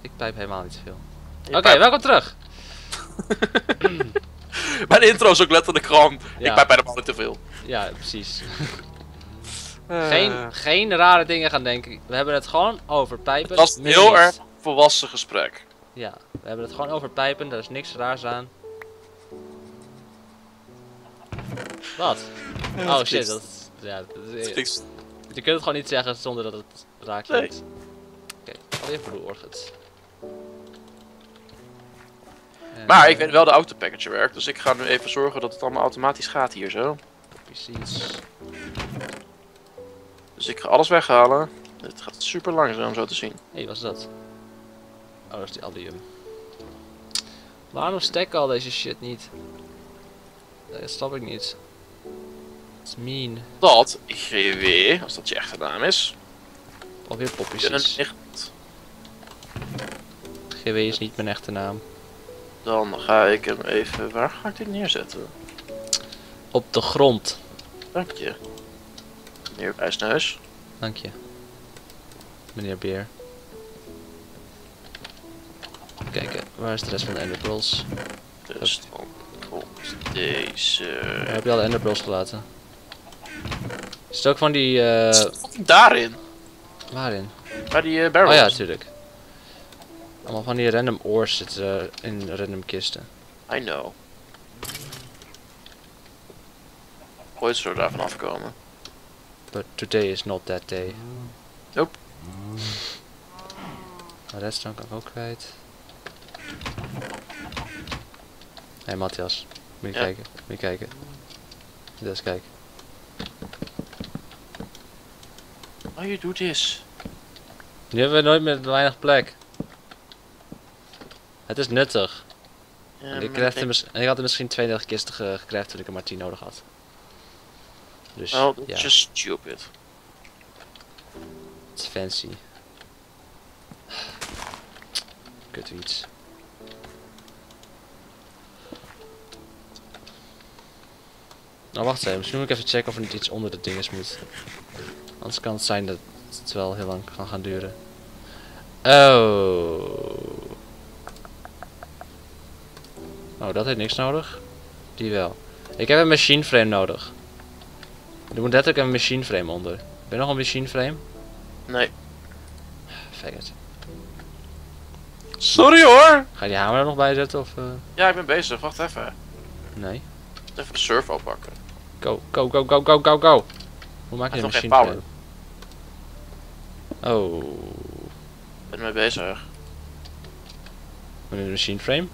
Ik pijp helemaal niet te veel. Oké, welkom terug. Mijn intro is ook letterlijk gewoon... Ja. Ik bij de man te veel. Ja, precies. Eh, Geen, geen rare dingen gaan denken. We hebben het gewoon over pijpen. Het was een heel niet. erg volwassen gesprek. Ja, we hebben het gewoon over pijpen. Daar is niks raars aan. Wat? Oh shit, dat is... Ja, dat is- je kunt het gewoon niet zeggen zonder dat het raakt. Nee. Oké, alweer Blue Orchids. En, Maar ik eh, weet wel de autopackager werkt, dus ik ga nu even zorgen dat het allemaal automatisch gaat hier zo. Precies. Dus ik ga alles weghalen. Dit gaat super langzaam zo te zien. Hé, hey, wat is dat? Oh, dat is die allium. Waarom stacken al deze shit niet? Dat snap ik niet. Dat is mean. Dat GW, als dat je echte naam is, Alweer poppies. echt, GW is niet mijn echte naam. Dan ga ik hem even... Waar ga ik dit neerzetten? Op de grond. Dank je. Meneer IJsneus. Dank je. Meneer Beer. Kijken, waar is de rest van de enderpearls? Dus dan deze... Waar heb je al de enderpearls gelaten? Is het ook van die, eh daarin? waarin? Bij die Oh barrels. ja, natuurlijk. Allemaal van die random ores zitten eh, in random kisten. I know. Ooit zullen we daarvan afkomen. But today is not that day. Nope. De redstone kan ik ook kwijt. Hé hey, Matthias, moet je Ja. kijken, moet je kijken. Eens kijken. Oh, you do this. Nu hebben we nooit meer weinig plek. Het is nuttig. Ja, ik, ik- mis- ik had er misschien 32 kisten ge gecraft toen ik er maar 10 nodig had. Dus Oh, ja, that's just stupid. het is fancy. Kut iets. Nou, wacht even. Misschien moet ik even checken of er niet iets onder de dinges moet. Anders kan het zijn dat het wel heel lang kan gaan duren. Oh. Oh, dat heeft niks nodig. Die wel. Ik heb een machine frame nodig. Er moet letterlijk een machine frame onder. Ben je nog een machine frame? Nee. Faggot. Sorry hoor! Ga je die hamer er nog bij zetten of... eh, Ja, ik ben bezig. Wacht even. Nee. Even de servo pakken. Go, go, go, go, go, go, go. Hoe maak je Hij een heeft machine nog geen frame? Oh. Ik ben ermee bezig. Met een machine frame?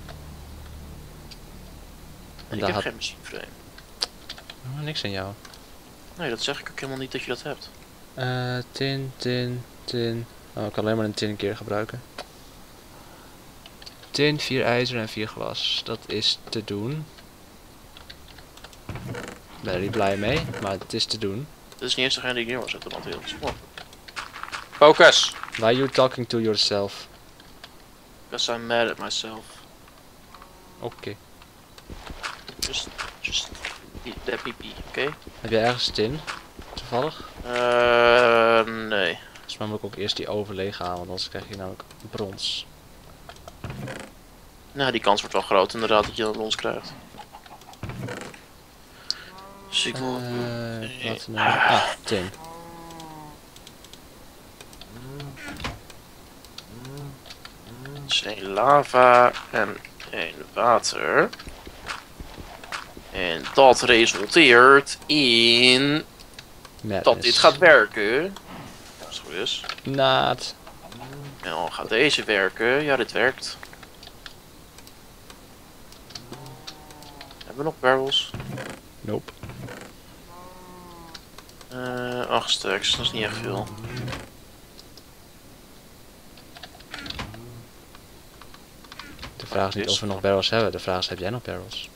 En ik daar heb had geen machine frame. oh, niks aan jou. Nee, dat zeg ik ook helemaal niet dat je dat hebt. Eh, tin, tin, tin. Oh, ik kan alleen maar een tin een keer gebruiken. Tin, vier ijzer en vier glas. Dat is te doen. Ik ben er niet blij mee, maar het is te doen. Dit is niet eens degene die ik neer wil zetten, want heel. Focus! Why you talking to yourself? Because I'm mad at myself. Oké. Just, just that pee oké? Heb jij ergens tin? Toevallig? Eh, nee. Dus maar moet ik ook eerst die oven leeg halen, want anders krijg je namelijk brons. Nou, die kans wordt wel groot inderdaad dat je dan ons krijgt. Dus ik moet... Eh, wat nou? Ah, tin. Dus één lava en één water. En dat resulteert in dat dit gaat werken. Als het goed is. Naad. En dan gaat deze werken. Ja, dit werkt. Hebben we nog barrels? Nope. Eh, acht stuks, dat is niet echt veel. De vraag is niet of we nog barrels hebben, de vraag is heb jij nog barrels?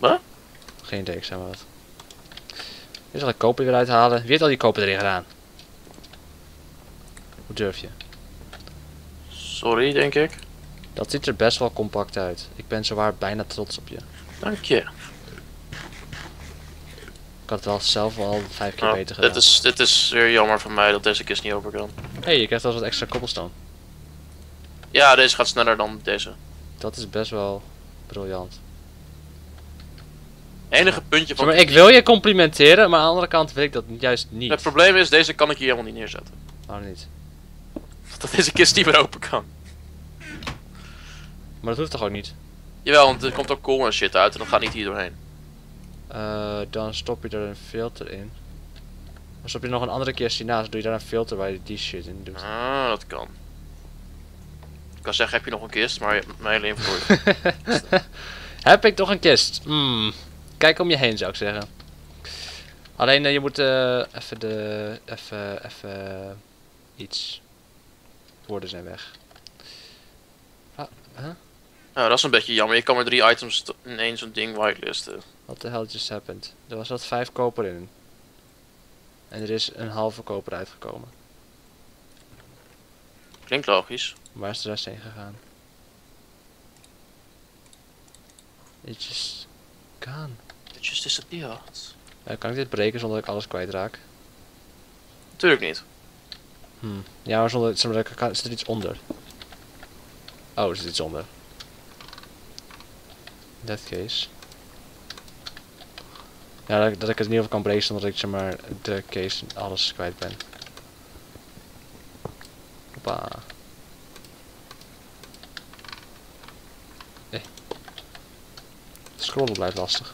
Wat? Geen idee, ik zeg maar wat. Wie zal ik koper weer uithalen? Wie heeft al die koper erin gedaan? Hoe durf je? Sorry, denk ik. Dat ziet er best wel compact uit. Ik ben zowaar bijna trots op je. Dank je. Ik had het wel zelf al vijf keer Nou, beter gedaan. dit, is, dit is weer jammer van mij dat deze kist niet open kan. Hé, hey, je krijgt wel wat extra cobblestone. Ja, deze gaat sneller dan deze. Dat is best wel briljant. Enige puntje Zeg van... maar, ik wil je complimenteren, maar aan de andere kant wil ik dat juist niet. Het probleem is, deze kan ik hier helemaal niet neerzetten. Waarom niet? Dat deze kist niet meer open kan. Maar dat hoeft toch ook niet? Jawel, want er komt ook kool en shit uit en dat gaat niet hier doorheen. Eh, dan stop je er een filter in. Dan stop je nog een andere kist hiernaast, doe je daar een filter waar je die shit in doet. Ah, dat kan. Ik kan zeggen, heb je nog een kist, maar je hebt mijn hele inventory. Heb ik toch een kist? Hmm. Kijk om je heen zou ik zeggen. Alleen eh, je moet eh, even de. Even. Even. Iets. Woorden zijn weg. Ah, huh? nou, dat is een beetje jammer. Je kan maar drie items in één zo'n ding whitelisten. What the hell just happened? Er was dat vijf koper in. En er is een halve koper uitgekomen. Klinkt logisch. Waar is de rest heen gegaan? It's just gone. It just disappeared. Kan ik dit breken zonder dat ik alles kwijtraak? Tuurlijk niet. Hmm. Ja, maar zonder, zonder dat ik kan, zit er iets onder. Oh, er zit iets onder. In that case. Ja, dat, ik- dat ik het in ieder geval kan breken zonder dat ik zeg maar de case en alles kwijt ben. Hoppa. Eh. Scrollen blijft lastig.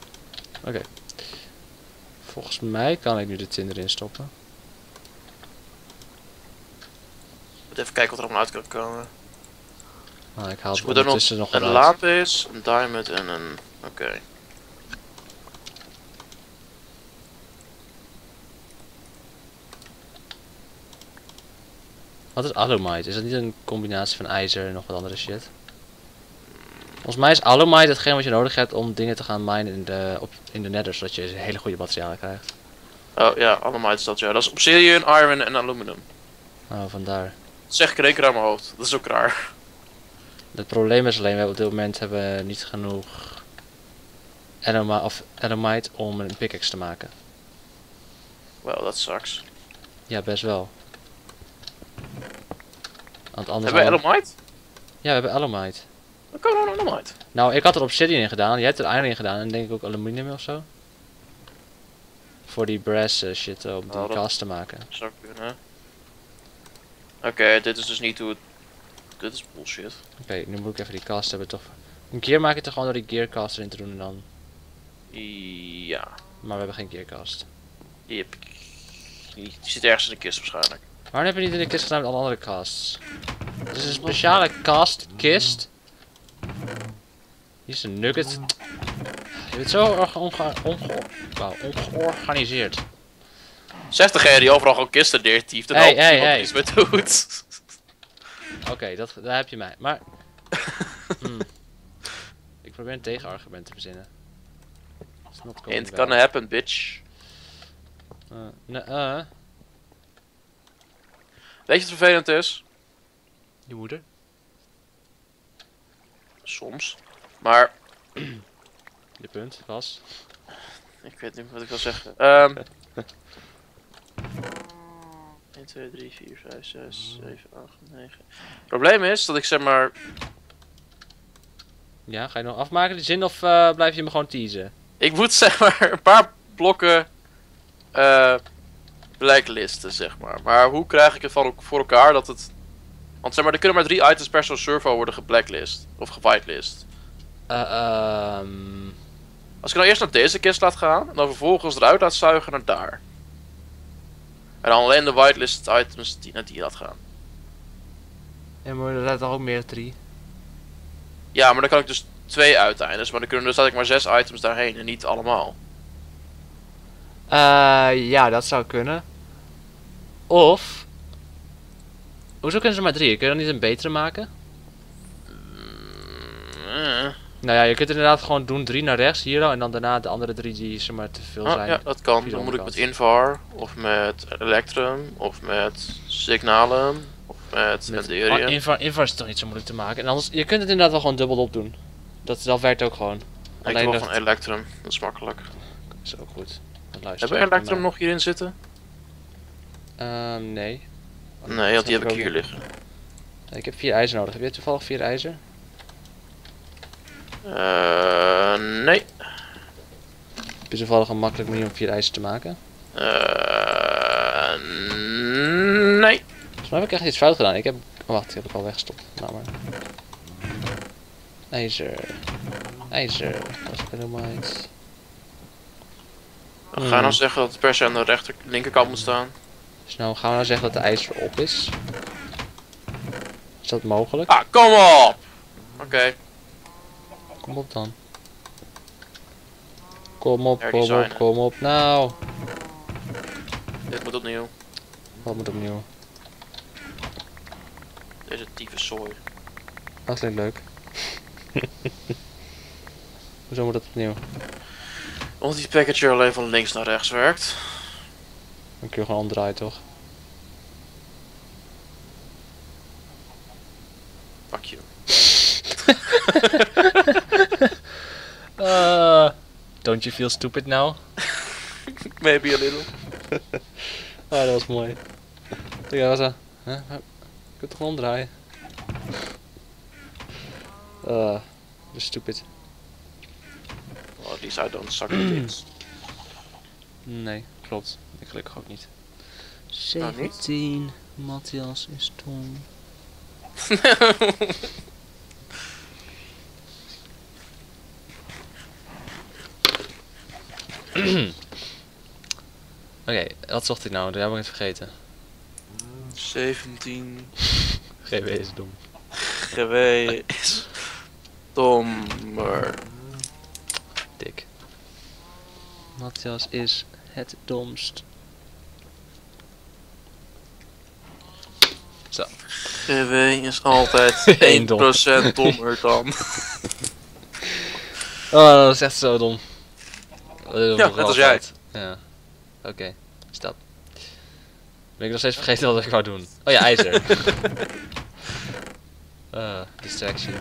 Volgens mij kan ik nu de tin erin stoppen. Moet even kijken wat er allemaal uit kan komen. Maar ik haal Dus het er nog ondertussen nog, een lapis, een diamond en een... Oké. Wat is alumite? Is dat niet een combinatie van ijzer en nog wat andere shit? Volgens mij is alumite hetgeen wat je nodig hebt om dingen te gaan minen in de, op, in de nether, zodat je hele goede materialen krijgt. Oh ja, allemaal is dat ja. Dat is obsidian, iron en aluminum. Oh, vandaar. Zeg ik keer uit mijn hoofd. Dat is ook raar. Het probleem is alleen, we hebben op dit moment hebben niet genoeg aluma, of alumite om een pickaxe te maken. Wel, dat sucks. Ja, best wel. Want anders Hebben we alumite? Ja, we hebben alumite. Kan er nog. Nou, ik had er obsidian in gedaan, jij hebt er iron in gedaan en denk ik ook aluminium of zo. Voor die brass eh, shit eh, om die Oh, kast te maken. Zou kunnen. Oké, dit is dus niet hoe het... Dit is bullshit. Oké, nu moet ik even die cast hebben toch. Een keer maak ik het er gewoon door die gearcast erin te doen en dan. Ja. Maar we hebben geen gearcast. Yep. Die die zit ergens in de kist waarschijnlijk. Waarom heb je niet in de kist gedaan met alle andere casts? Het is een speciale cast kist. Hier is een nugget. Je bent zo erg onge onge wauw, ongeorganiseerd. Zeg degene die overal gewoon kisten neertieft en Hey, hey. iets mee doet. Oké, dat daar heb je mij. Maar. Hmm. Ik probeer een tegenargument te verzinnen. It gonna happen, bitch. Nee, eh, Weet je wat vervelend is? je moeder. Soms. Maar, Je punt was. ik weet niet wat ik wil zeggen. Ehm 1, 2, 3, 4, 5, 6, 7, 8, 9. Probleem is dat ik zeg maar. Ja, ga je nog afmaken die zin of eh, blijf je me gewoon teasen? Ik moet zeg maar een paar blokken. eh blacklisten, zeg maar. Maar hoe krijg ik het van voor elkaar dat het. Want zeg maar, er kunnen maar drie items per zo'n server worden geblacklist. Of gewitelist. Eh, ehm, Als ik nou eerst naar deze kist laat gaan. En dan vervolgens eruit laat zuigen naar daar. En dan alleen de whitelist items die naar die laat gaan. Ja, maar er zijn toch ook meer drie? Ja, maar dan kan ik dus twee uiteindes. Maar dan kunnen er staat ik maar zes items daarheen en niet allemaal. Eh, ja, dat zou kunnen. Of... Hoezo kunnen ze maar drie? Kun je dan niet een betere maken? Mm. Nou ja, je kunt inderdaad gewoon doen drie naar rechts, hier al, en dan daarna de andere drie die zeg maar te veel Oh, zijn. ja, dat kan. Dan moet ik met. Invar, of met Electrum, of met Signalum, of met Met- Enderium. Oh, invar, invar is toch niet zo moeilijk te maken. En anders, je kunt het inderdaad wel gewoon dubbel op doen. Dat, dat werkt ook gewoon. ik alleen doe wel dat- van Electrum, dat is makkelijk. is ook goed. Hebben we Electrum nog hierin zitten? Ehm, nee. Nee, want die heb ik hier liggen. Ik heb vier ijzer nodig. Heb jij toevallig vier ijzer? Eh, nee. Heb je toevallig een makkelijk manier om vier ijzer te maken? Eh, nee. Volgens mij heb ik echt iets fout gedaan. Ik heb... Oh, wacht, die heb ik al weggestopt. Nou maar. IJzer. IJzer. Dat is helemaal iets. Ga je Hmm. nou zeggen dat het per se aan de rechter linkerkant moet staan? Dus nou gaan we nou zeggen dat de ijzer op is. Is dat mogelijk? Ah, kom op! Oké, Kom op dan. Kom op, kom op, kom op. Nou. dit moet opnieuw. Wat moet opnieuw? Deze tyfus zooi. Dat klinkt leuk. Hoezo moet dat opnieuw? Omdat die package alleen van links naar rechts werkt. Dan kun je gewoon omdraaien toch? Fuck you. Uh, don't you feel stupid now? Maybe a little. Ah, dat was mooi. Ja, was dat? Huh? Ik kan toch gewoon omdraaien? Uh, stupid. Well, at least I don't suck at it. Nee, klopt. Ik gelukkig ook niet. Nou, niet? 17. Matthias is dom. Oké, wat zocht ik nou? Dat heb ik het vergeten. 17 GW is dom. GW is dommer. Dik. Matthias is het domst. GW is altijd 1% Eén dom. dommer dan. Oh, dat is echt zo dom. Dat is Ja, nog net als jij. Ja. Oké, stap. Ben ik nog steeds vergeten wat ik wou doen. Oh ja, ijzer. Eh, distraction.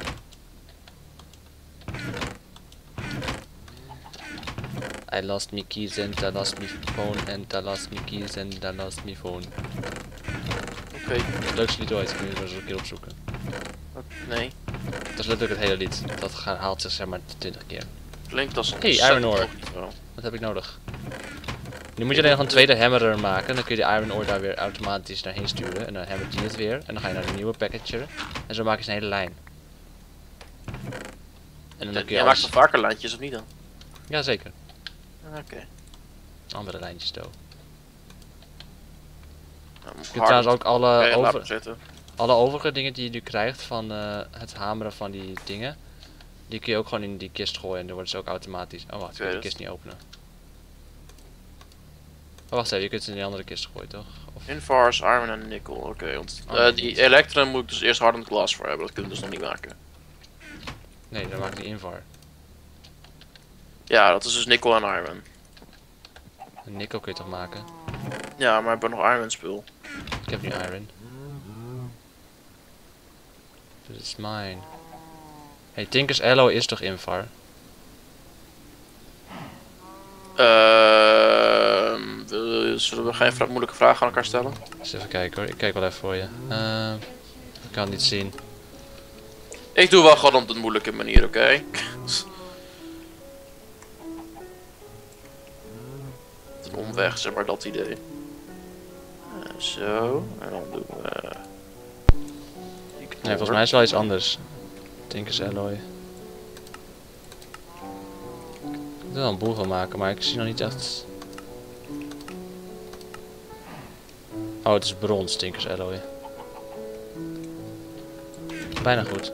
I lost my keys and I lost my phone and I lost my keys and I lost my phone. Oké, Leukste lied ooit, moet je eens een keer opzoeken. nee. Dat is letterlijk het hele lied. Dat haalt zich zeg maar 20 keer. Klinkt als een Hey, Iron Ore. Wat heb ik nodig? Nu moet je alleen nog een tweede hammerer maken. Dan kun je de iron ore daar weer automatisch naarheen sturen. En dan hammert die het weer. En dan ga je naar de nieuwe packager. En zo maak je een hele lijn. En dan kun je Jij maakt alles... toch vaker lijntjes of niet dan? Ja, zeker. Oké. Andere lijntjes toe. Je kunt trouwens ook alle, over, alle overige dingen die je nu krijgt van eh, het hameren van die dingen. Die kun je ook gewoon in die kist gooien. En dan worden ze ook automatisch... Oh wacht, ik wil de kist niet openen. Oh wacht even, je kunt ze in die andere kist gooien toch? Of... Invars, iron en nickel. Oké, want Oh, eh, die niet. elektrum moet ik dus eerst hardened glas voor hebben. Dat kunnen we dus nog niet maken. Nee, dan maak ik die invar. Ja, dat is dus nickel en iron. Een nikkel kun je toch maken? Ja, maar we hebben nog iron spul. Ik heb nu iron. Dit is mine. Hey, Tinker's Alloy is toch invar? Ehm, wil- zullen we geen vra- moeilijke vragen aan elkaar stellen? Eens even kijken hoor, ik kijk wel even voor je. Eh, ik kan het niet zien. Ik doe wel gewoon op de moeilijke manier, oké? Een omweg, zeg maar, dat idee. Eh, zo, en dan doen we... Nee, volgens mij is het wel iets anders. Tinker's Alloy. Ik wil wel een boel van maken, maar ik zie nog niet echt... Oh, het is brons, Tinker's Alloy. Bijna goed.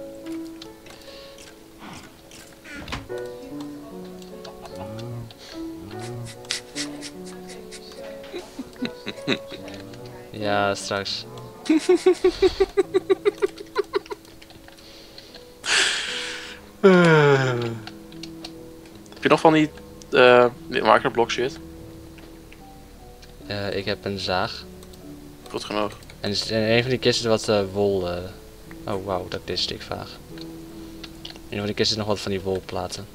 Ja, straks. Heb je nog van die eh markerblok shit? Eh, ik heb een zaag. Goed genoeg. En in een van die kisten wat eh, wol. eh, Oh wauw, dat is stik vaag. In een van die kisten nog wat van die wolplaten.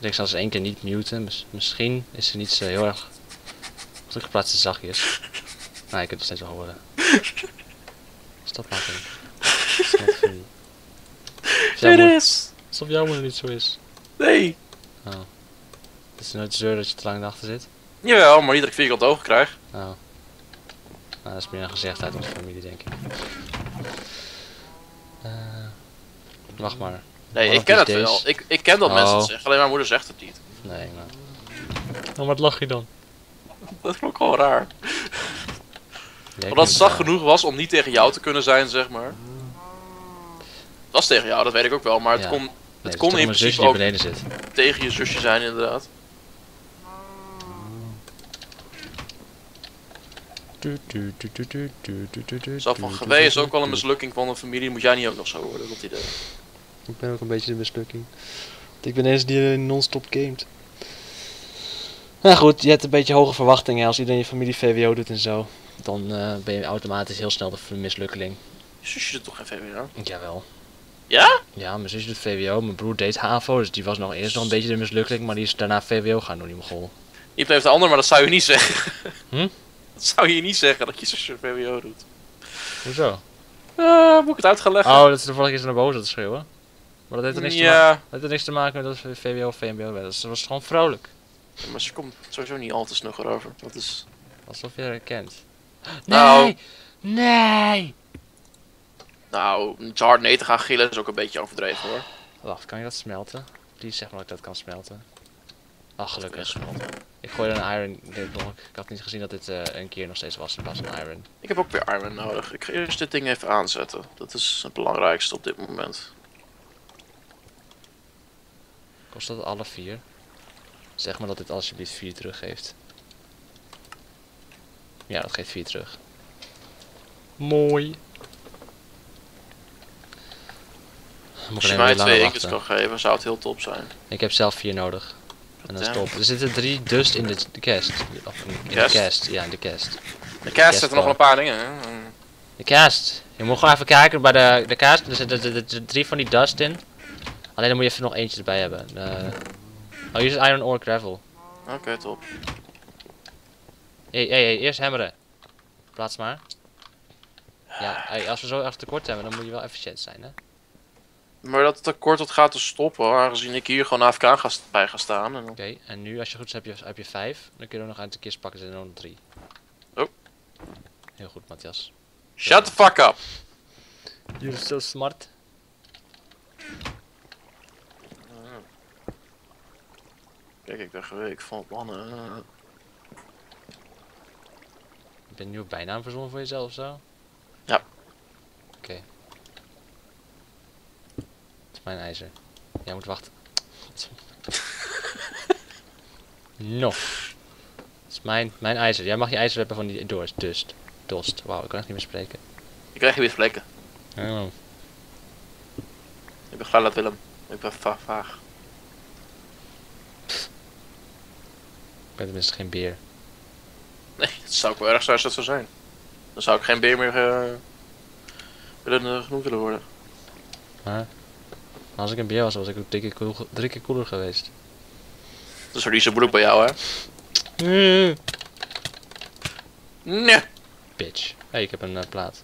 Ik zal ze één keer niet muten. Mis- misschien is ze niet zo heel erg goed geplaatste zachtjes. Maar je kunt het steeds wel horen. Is makkelijk? Is not funny. Is is! Alsof jouw moeder niet zo is. Nee! Het is nooit zeur dat je te lang erachter zit. Jawel, maar niet dat ik vierkant ogen krijg. Oh. Nou, dat is meer een gezegd uit onze familie, denk ik. Eh, wacht maar. Nee, One ik ken het wel. Ik, ik ken dat Oh. mensen het zeggen, alleen mijn moeder zegt het niet. Nee, maar... Nou, wat lach je dan? Dat klonk gewoon raar. Jij Omdat het zacht raar. genoeg was om niet tegen jou te kunnen zijn, zeg maar. Het was tegen jou, dat weet ik ook wel, maar het Ja. kon, Nee, het kon in principe ook beneden zit. tegen je zusje zijn, inderdaad. Zo van geweest is ook wel een mislukking van een familie, moet jij niet ook nog zo worden, dat idee. Ik ben ook een beetje de mislukking. Want ik ben eens die eh, non-stop gamet. Nou goed, je hebt een beetje hoge verwachtingen als iedereen je familie VWO doet en zo. Dan eh, ben je automatisch heel snel de mislukkeling. Je zusje doet toch geen VWO? Jawel. Ja? Ja, mijn zusje doet VWO, mijn broer deed HAVO, dus die was nog eerst nog een beetje de mislukkeling, maar die is daarna VWO gaan doen, die mogol. Je heeft de ander, maar dat zou je niet zeggen. Hm? Dat zou je niet zeggen, dat je zusje VWO doet. Hoezo? Eh, moet ik het uit gaan leggen? Oh, dat is de vorige keer zo naar boven te schreeuwen. Maar dat heeft er niks, te, ma dat heeft er niks te maken met dat VWO of VMBO. Dat was gewoon vrolijk. Maar ze komt sowieso niet al te snugger over. Dat is... Alsof je haar herkent. Nou. Nee! Nee! Nou, niet zo hard nee te gaan gillen is ook een beetje overdreven hoor. Wacht, kan je dat smelten? Please zeg maar dat ik dat kan smelten. Ach, gelukkig. Ik gooi er een iron. Ik had niet gezien dat dit eh, een keer nog steeds was in plaats van iron. Ik heb ook weer iron nodig. Ik ga eerst dit ding even aanzetten. Dat is het belangrijkste op dit moment. Kost dat alle vier? Zeg maar dat dit alsjeblieft vier teruggeeft. Ja, dat geeft vier terug. Mooi. Moet Als je mij twee ingots kan geven, zou het heel top zijn. Ik heb zelf vier nodig. En dat is top. Er zitten drie dust in de, de cast. Of in de Cast? Ja, in de cast. De cast zet er nog wel een paar dingen. Hè? De cast. Je moet gewoon even kijken bij de, de cast. Er zitten de, de, de drie van die dust in. Alleen dan moet je even nog eentje erbij hebben. Eh, oh, hier is iron ore gravel. Oké, top. Hé, hé, hé, eerst hammeren. Plaats maar. Ja, hey, als we zo echt tekort hebben, dan moet je wel efficiënt zijn, hè? Maar dat tekort dat gaat dus stoppen, aangezien ik hier gewoon AFK ga, bij ga staan. En Oké, en nu als je goed is heb je, heb je vijf. Dan kun je er nog uit de kist pakken, zijn er nog drie. Oh. Heel goed, Matthias. Shut the fuck up! You're so smart. Kijk, ik ben geweest van plannen. Heb je een nieuwe bijnaam verzonnen voor jezelf zo? Ja. Oké. Het is mijn ijzer. Jij moet wachten. no. Het is mijn, mijn ijzer. Jij mag je ijzer hebben van die dorst. Dust. Dost. Wauw, ik kan echt niet meer spreken. Ik krijg hier weer vlekken. Oh. Ik ben Gladlat Willem. Ik ben va vaag. Ben tenminste geen beer. Nee, het zou ook wel erg zijn als dat zou zijn. Dan zou ik geen beer meer eh, willen, eh, genoemd willen worden. Maar als ik een beer was, was ik ook drie keer, cool, drie keer cooler geweest. Dat is die zo moeilijk bij jou, hè? Nee. Bitch. Hé, hey, ik heb een eh, plaat.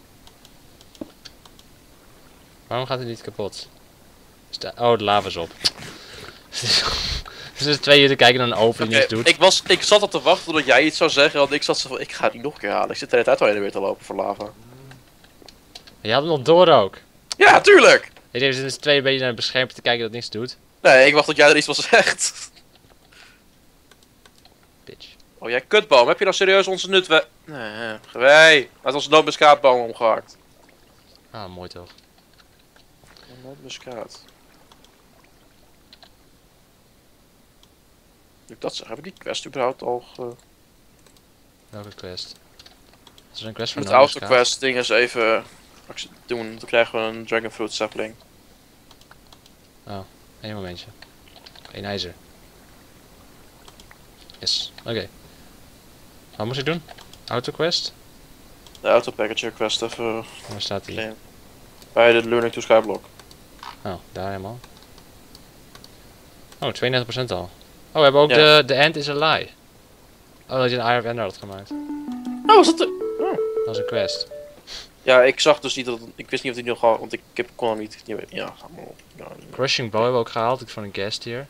Waarom gaat het niet kapot? Is de- oh, de lava is op. Is twee uur te kijken naar een oven die Oké, niets doet. ik, was, ik zat op te wachten totdat jij iets zou zeggen, want ik zat zo van, ik ga het niet nog een keer halen. Ik zit de hele tijd al heen en weer te lopen voor lava. Je had hem nog door ook. Ja, tuurlijk! Ik denk, er twee beetje naar het te kijken dat niks doet. Nee, ik wacht tot jij er iets van zegt. Bitch. Oh, jij kutboom, heb je nou serieus onze nut we... Nee, gewei. Uit onze nootmuskaatboom omgehakt. Ah, mooi toch. Nootmuskaat. Ik dat zeg, heb ik die quest überhaupt al ge... Welke quest? Is er een quest voor Het een auto quest ding eens even doen. Dan krijgen we een dragon fruit sapling. Eén momentje. Eén ijzer. Yes. Oké. Wat moest ik doen? Auto quest? De auto packager quest even Waar staat die? Bij de learning to skyblock. Oh, daar helemaal. Oh, 32% al. Oh, we hebben ook Ja. de, de end is a lie. Oh, dat je een Eye of Ender had gemaakt. Oh, was dat de... Dat was een quest. Ja, ik zag dus niet dat... Ik wist niet of die nog al... Want ik heb, kon hem niet... niet ja, ga maar op. Ja, Crushing Bow hebben we ook gehaald. Ik van een guest hier.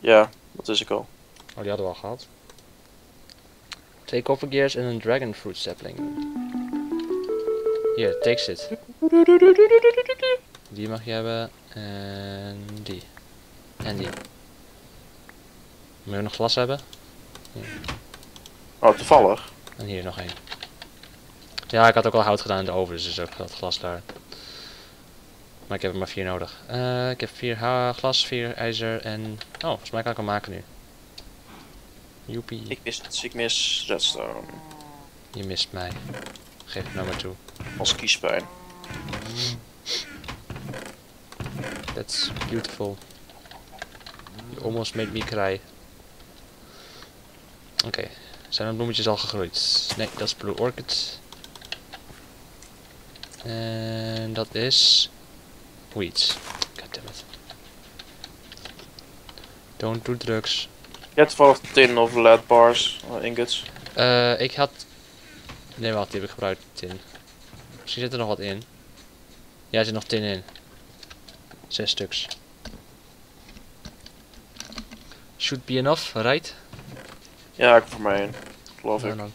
ja, dat is ik al. Oh, die hadden we al gehad. Twee copper gears en een dragon fruit sapling. Hier, take it. Die mag je hebben. En die. En die. Moet je nog glas hebben? Oh, toevallig. En hier nog één. Ja, ik had ook al hout gedaan in de oven, dus is ook dat glas daar. Maar ik heb er maar vier nodig. Eh, ik heb vier glas, vier ijzer en... Oh, volgens mij kan ik hem maken nu. Joepie, Ik mis, ik mis redstone. je mist mij. Geef het nou maar toe. Als kiespijn. That's beautiful. You almost made me cry. Oké, zijn mijn bloemetjes al gegroeid? Nee, dat is Blue Orchid. En dat is... Weeds. Goddammit. Don't do drugs. Je hebt toevallig tin of lead bars, uh, ingots. Eh, ik had... Nee, wacht, die heb ik gebruikt, tin. Misschien zit er nog wat in. Ja, er zit nog tin in. Zes stuks. Should be enough, right? Ja, ik voor mij één. Geloof ik. dan.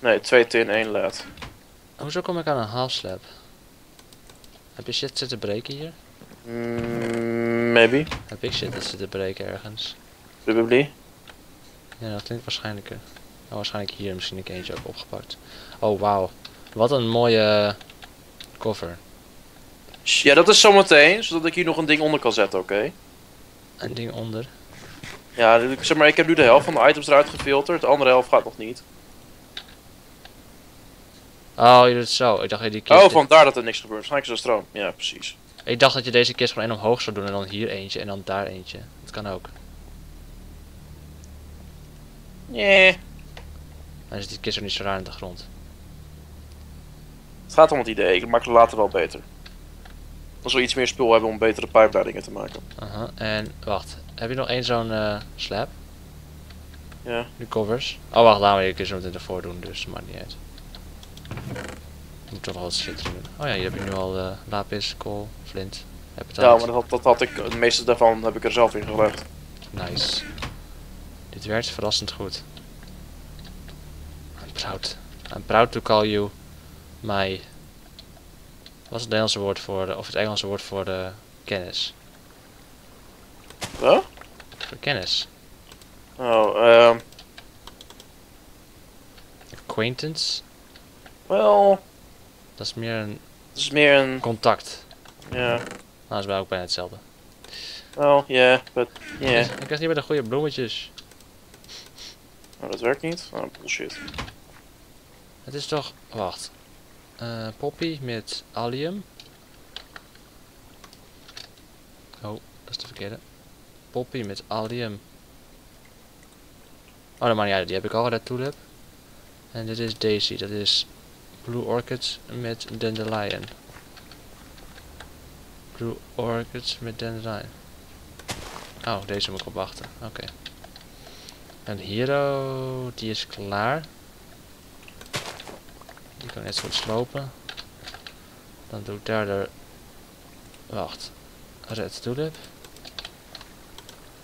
Nee, twee tin, één lead. Hoezo kom ik aan een half slab? Heb je shit zitten breken hier? Mm, maybe. Heb ik shit zitten breken ergens? Probably. Ja, dat klinkt waarschijnlijker. Oh, waarschijnlijk hier misschien een eentje ook opgepakt. Oh, wauw. Wat een mooie cover. Ja, dat is zometeen, zodat ik hier nog een ding onder kan zetten, oké? Een ding onder. Ja, zeg maar, ik heb nu de helft van de items eruit gefilterd, de andere helft gaat nog niet. Oh, je doet het zo. Ik dacht, dat je die kist... Oh, vandaar dat er niks gebeurt. Waarschijnlijk is er stroom. Ja, precies. Ik dacht dat je deze kist gewoon één omhoog zou doen en dan hier eentje en dan daar eentje. Dat kan ook. Nee. Dan is die kist ook niet zo raar in de grond. Het gaat om het idee, ik maak het later wel beter. Als we iets meer spul hebben om betere pijpleidingen te maken. Aha. En wacht, heb je nog één zo'n eh slab? Ja. Die covers? Oh wacht, laten we die keer zo meteen ervoor doen, dus dat maakt niet uit. Ik moet toch nog wat shit doen. Oh ja, hier heb je nu al eh, lapis, kool, flint. Heb het Ja, maar dat, had- dat had ik, de meeste daarvan heb ik er zelf in gelegd. Nice. Dit werkt verrassend goed. I'm proud. I'm proud to call you my... Wat is het Nederlandse woord voor de, of het Engelse woord voor de kennis? Huh? Voor kennis. Oh, ehm, Acquaintance? wel, Dat is meer een het is meer een, contact. ja, Nou, dat is bij ook bijna hetzelfde. wel, ja, but, ja. Ik krijg niet meer de goede bloemetjes. Oh, dat werkt niet? Oh, bullshit. Het is toch... Wacht. Eh, poppy met allium. Oh, dat is de verkeerde. Poppy met allium. Oh, dat maakt. Die heb ik al, Red Tulip. En dit is Daisy. Dat is Blue Orchid met Dandelion. Blue Orchid met Dandelion. Oh, deze moet ik op wachten. Oké. En Hero, die is klaar. Die kan net zo goed slopen. Dan doe ik daar de... Wacht. Red tulip.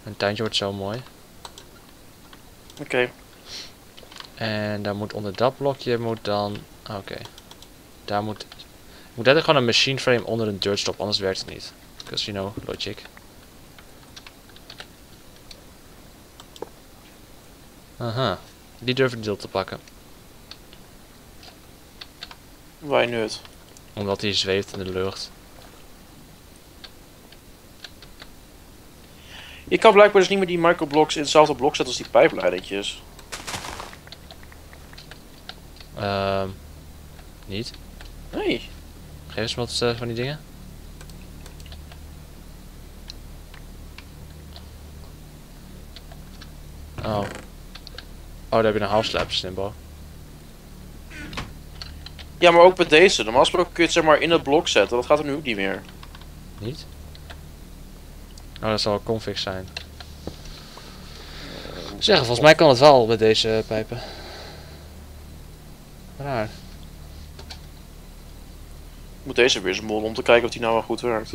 Mijn tuintje wordt zo mooi. Oké, En daar moet onder dat blokje moet dan... Oké. Daar moet... Ik moet letterlijk gewoon een machine frame onder een dirt stop, anders werkt het niet. Because you know, logic. Aha. Die durf ik deel te pakken. nu het. Omdat hij zweeft in de lucht. Je kan blijkbaar dus niet meer die microblocks in hetzelfde blok zetten als die pijpleidingjes. Ehm niet. Nee. Geef eens wat eh, van die dingen. Oh. Oh, daar heb je een half symbool. Ja, maar ook bij deze. Normaal gesproken kun je het zeg maar in het blok zetten. Dat gaat er nu ook niet meer. Niet? Oh, dat zal config zijn. Zeg, volgens mij kan het wel met deze pijpen. Raar. moet deze weer eens mollen om te kijken of die nou wel goed werkt.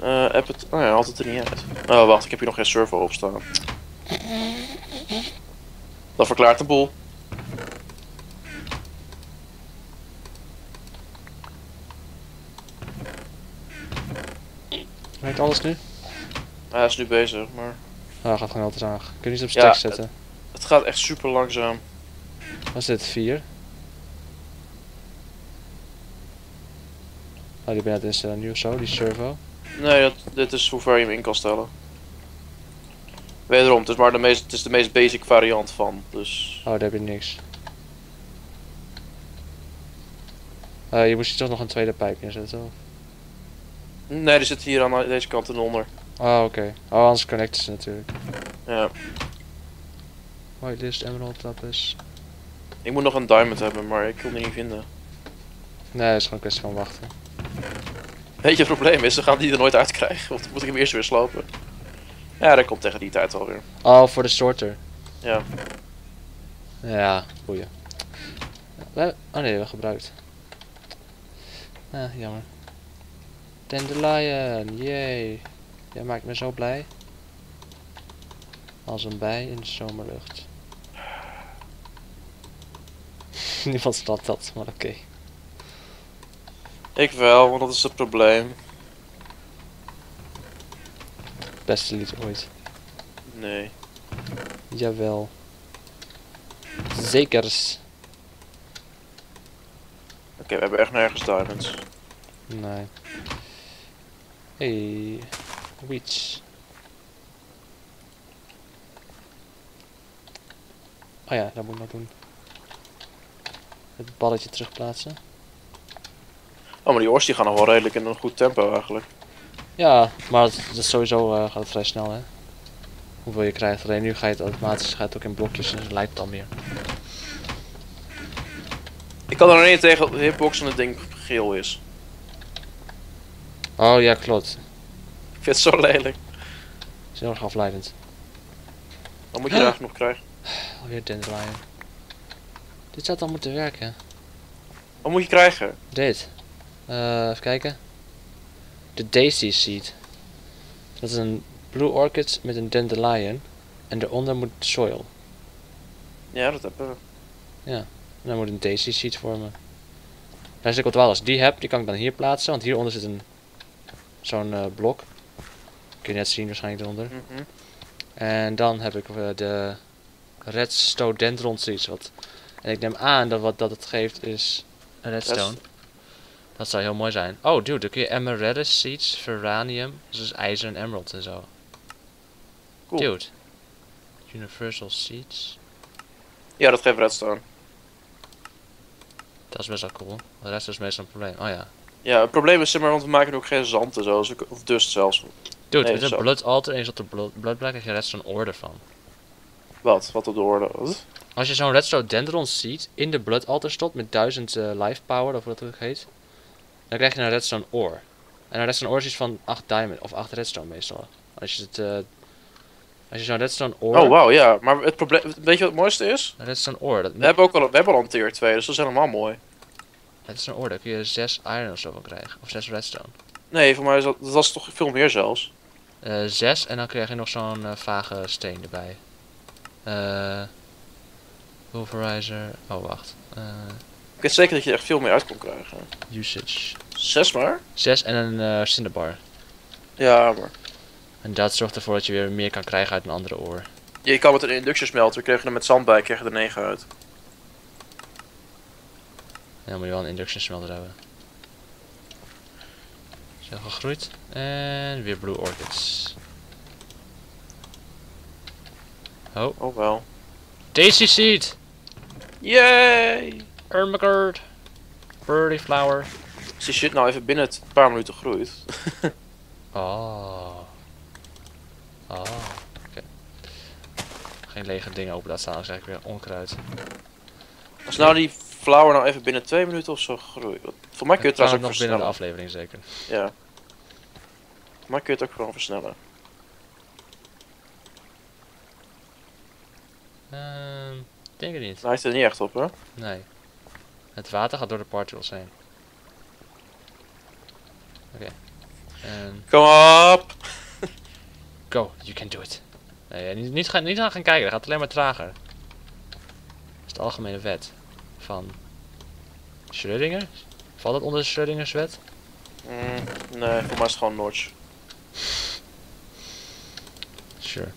Eh, app het. Oh ja, haalt het er niet uit. Oh, wacht, ik heb hier nog geen server op staan. Dat verklaart de boel. Werkt alles nu? Hij is nu bezig, maar Ah, hij gaat gewoon altijd aan. Kun je niet op Ja, stack zetten? het gaat echt super langzaam. Wat is dit? 4? Oh, die ben je aan het instellen nu of zo, die servo. Nee, dat, dit is hoe ver je hem in kan stellen. Wederom, het is maar de meest, het is de meest basic variant van. Dus Oh, daar heb je niks. Eh, je moest hier toch nog een tweede pijp inzetten, of? Nee, die zit hier aan deze kant en onder. Oh, oké. Oh, anders connecten ze natuurlijk. Ja. Whitelist, emerald, lapis. Ik moet nog een diamond hebben, maar ik kon die niet vinden. Nee, is gewoon een kwestie van wachten. Weet je, het probleem is, ze gaan die er nooit uitkrijgen. Of dan moet ik hem eerst weer slopen. Ja, dat komt tegen die tijd alweer. Oh, voor de sorter. Ja. Ja, boeien. Oh nee, we hebben gebruikt. Ah, jammer. Dandelion, yay. Jij maakt me zo blij. Als een bij in de zomerlucht. Niemand snapt dat, maar oké. Ik wel, want dat is het probleem. Beste lied ooit. Nee. Jawel. Zekers. Oké, we hebben echt nergens diamonds. Nee. Hey. Witch. Oh ja, dat moet ik nog doen. Het balletje terugplaatsen. Oh, maar die ors die gaan nog wel redelijk in een goed tempo eigenlijk. Ja, maar het, het is sowieso eh, gaat het vrij snel hè. Hoeveel je krijgt. Alleen nu ga je het automatisch gaat het ook in blokjes en het lijkt dan meer. Ik kan er niet tegen de hitbox en het ding geel is. Oh ja, klopt. Ik vind het zo lelijk. Het is heel erg afleidend. Dan moet je daar nog krijgen. Alweer Dandelion. Dit zou dan moeten werken. Wat moet je krijgen? Dit. Eh, even kijken. De Daisy Seed. Dat is een Blue Orchid met een Dandelion. En daaronder moet soil. Ja, dat hebben we. En dan moet een Daisy Seed vormen. Daar zit ik wat wel als die heb, die kan ik dan hier plaatsen. Want hieronder zit een zo'n eh, blok. Kun je net zien waarschijnlijk eronder. Mhm. En dan heb ik eh, de Redstone Seeds. Wat, en ik neem aan dat wat dat het geeft is een redstone. Dat zou heel mooi zijn. Oh, dude, dan kun je Amaryllis Seeds, Ferranium. Dus, dus ijzer en emerald en zo. Cool. Dude. Universal Seeds. Ja, dat geeft redstone. Dat is best wel cool. De rest is meestal een probleem. Oh ja. Ja, het probleem is, zeg maar, want we maken ook geen zand en zo. ik- Of dust zelfs. Dude, Nee, met een blood altar en je zat de blood, bloodblack krijg je redstone ore ervan. Wat? Wat op de orde? Wat? Als je zo'n redstone dendron ziet in de blood altar stopt met 1000 eh, life power, of wat dat ook heet. Dan krijg je een redstone ore. En een redstone ore is iets van 8 diamond, of 8 redstone meestal. Als je het, eh, als je zo'n redstone ore, Oh, wauw, ja. Maar het probleem... Weet je wat het mooiste is? redstone ore, dat, We hebben ook al, we hebben al een tier 2, dus dat is helemaal mooi. Redstone ore, daar kun je 6 iron of zo van krijgen, of 6 redstone. Nee, voor mij is dat, dat was toch veel meer zelfs. Eh 6 en dan krijg je nog zo'n eh, vage steen erbij. Eh Pulverizer, oh wacht. Eh, Ik weet zeker dat je er echt veel meer uit kon krijgen. usage. Zes maar? 6 en een cinnabar. Ja, maar... En dat zorgt ervoor dat je weer meer kan krijgen uit een andere oor. Je kan met een induction smelter, kreeg je er met zand bij, kreeg je er 9 uit. En dan moet je wel een induction smelter hebben. Zijn gegroeid. En weer blue orchids. Oh, Oh wel. Daisy Seed! Yay! Ermagerd! Birdie Flower. Als die shit nou even binnen het paar minuten groeit. Oh. Oh, oké. Geen lege dingen open laten staan, dan zeg ik weer onkruid. Als nou die flower nou even binnen 2 minuten of zo groeit. wat- Voor mij kun je het trouwens ook nog binnen de versnellen. aflevering zeker. Ja. Voor mij kun je het ook gewoon versnellen. Ehm, denk het niet. Hij lijkt er niet echt op, hè? Nee. Het water gaat door de particles heen. Oké. En Kom op! go, you can do it. Nee, niet, niet, gaan, niet aan gaan kijken, dat gaat alleen maar trager. Dat is de algemene wet van Schrödinger. Valt dat onder de Schrödingers wet? Mm, nee, voor mij is het gewoon notch. Sure.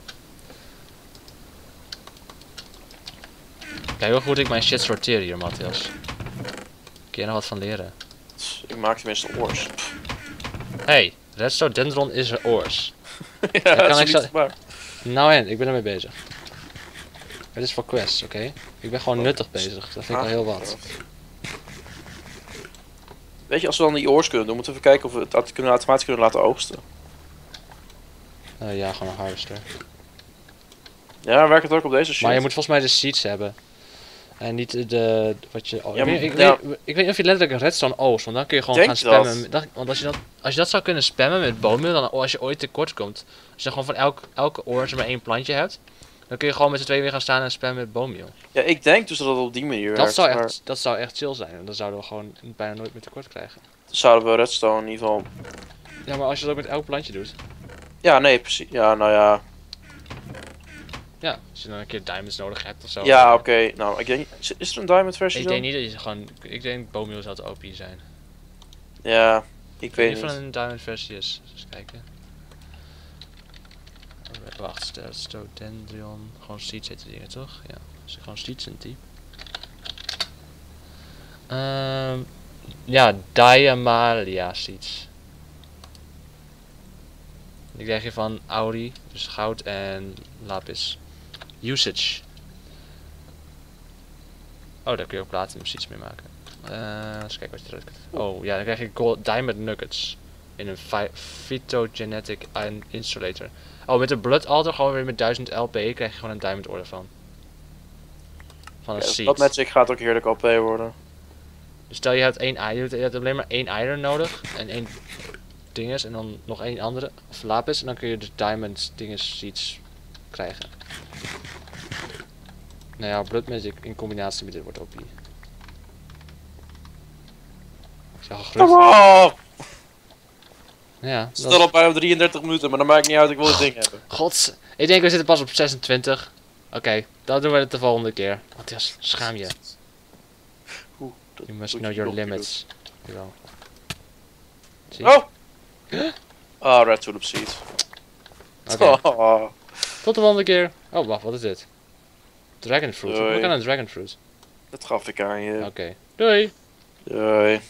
Kijk hoe goed ik mijn shit sorteer hier, Matthias. Kun je nog wat van leren? Ik maak tenminste oors. Hey, redstone dendron is er oors. ja, kan dat is ik zo-. Nou en, ik ben ermee bezig. Het is voor quests, oké? Ik ben gewoon nuttig bezig, dat vind ik wel heel wat. Weet je, als we dan die oors kunnen doen, moeten we even kijken of we het kunnen automatisch kunnen laten oogsten. Eh, ja, gewoon een harvester. Ja, werkt het ook op deze shit? Maar je moet volgens mij de seeds hebben. En niet de, de- wat je... Oh, Ja, ik, weet, ik, maar- weet, ik weet niet of je letterlijk een redstone oost, want dan kun je gewoon Denk gaan dat? spammen. dat- want als je, dat, als je dat zou kunnen spammen met boommeal, dan als je ooit tekort komt, als je gewoon van elk, elke oor maar één plantje hebt, dan kun je gewoon met z'n tweeën weer gaan staan en spammen met boommeal. Ja, ik denk dus dat het op die manier Dat werkt. zou, maar echt, dat zou echt chill zijn, want dan zouden we gewoon bijna nooit meer tekort krijgen. zouden we redstone in ieder geval... Ja, maar als je dat ook met elk plantje doet. Ja, nee, precies. Ja, nou ja. Ja, als je dan een keer diamonds nodig hebt of zo. Ja, oké. Nou, ik denk... Is, er een diamond versie Ik dan? denk niet dat je gewoon... Ik denk boommeal zou het OP zijn. Ja, ik Ik weet niet of er een diamond versie is. Eens kijken. Wacht, Stodendron. Gewoon seeds heet die dingen toch? Ja, ik gewoon in type. Ehm ja, Diamalia seeds. Die krijg je van Auri, dus goud en lapis. Usage. Oh, daar kun je ook platinum seeds mee maken. Eh eens kijken wat je eruit kunt. Oh ja, dan krijg je gold diamond nuggets. In een phy- phytogenetic in- insulator. Oh, met de blood altar gewoon weer met 1000 LP krijg je gewoon een diamond ore van. Van een seed. dat magic gaat ook heerlijk OP worden. Dus stel je hebt één iron, je hebt alleen maar één iron nodig en één dinges en dan nog één andere of lapis en dan kun je dus diamond dinges seeds krijgen. Nou ja, blood magic in combinatie met dit wordt OP. Ik zag al! Ja, Het dat al bijna 33 minuten, maar dat maakt niet uit, ik wil het ding hebben. Gods, ik denk we zitten pas op 26. Oké, dat doen we het de volgende keer. Matthias, schaam je. Oeh, You must know your limits. Jawel. Oh! Ah, red tulip seed. Oké, Oh. tot de volgende keer. Oh, wacht, wat is dit? Dragon fruit. Doei. Hoe kan een dragon fruit? Dat gaf ik aan je. Oké, doei! Doei.